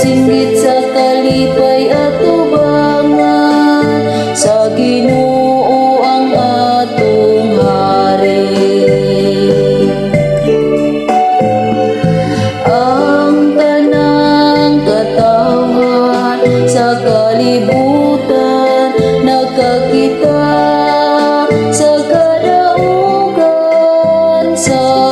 Singgit sa kalipay at tubangan Sa ginoo ang atong hari. Ang tanang katawan sa kalibutan Nakakita sa karaugan sa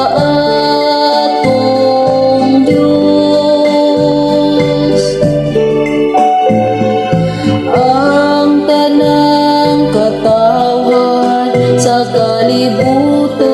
你不懂